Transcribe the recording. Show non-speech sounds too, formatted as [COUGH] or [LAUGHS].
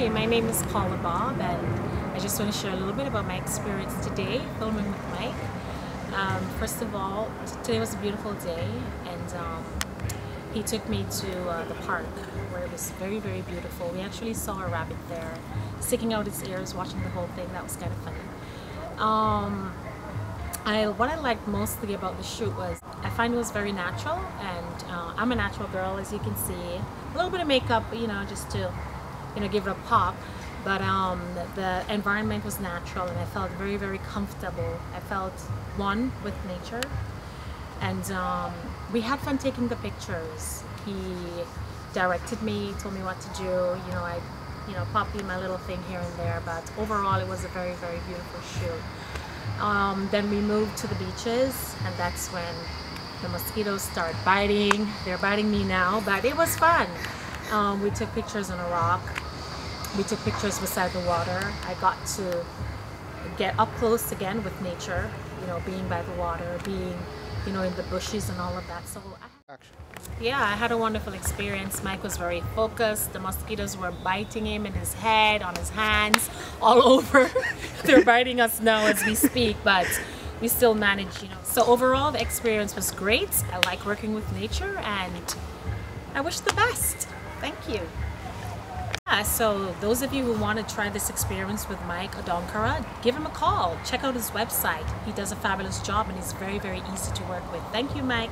Hi, my name is Paula Bob, and I just want to share a little bit about my experience today filming with Mike. Um, first of all, today was a beautiful day, and um, he took me to uh, the park where it was very, very beautiful. We actually saw a rabbit there sticking out its ears, watching the whole thing. That was kind of funny. Um, I, what I liked mostly about the shoot was I find it was very natural, and uh, I'm a natural girl, as you can see. A little bit of makeup, you know, just to you know give it a pop. But um, the environment was natural and I felt very very comfortable. I felt one with nature. And um, we had fun taking the pictures. He directed me told me what to do. You know I you know popped my little thing here and there but overall it was a very very beautiful shoot. Um, then we moved to the beaches and that's when the mosquitoes start biting. They're biting me now but it was fun. Um, we took pictures on a rock. We took pictures beside the water. I got to get up close again with nature, you know, being by the water, being, you know, in the bushes and all of that. So, I, yeah, I had a wonderful experience. Mike was very focused. The mosquitoes were biting him in his head, on his hands, [LAUGHS] all over. [LAUGHS] They're biting us now as we speak, but we still managed, you know. So overall, the experience was great. I like working with nature and I wish the best. Thank you. Yeah, so those of you who want to try this experience with Mike Odongkara, give him a call. Check out his website. He does a fabulous job and he's very, very easy to work with. Thank you, Mike.